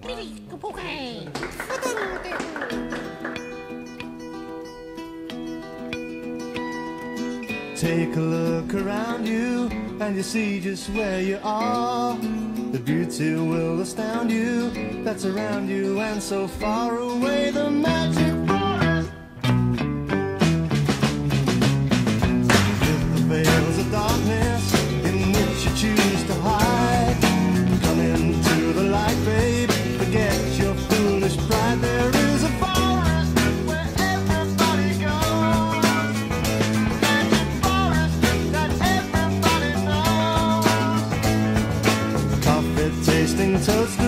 미리 그 Take a look around you and you see just where you are. The beauty will astound you that's around you and so far away the magic. toast.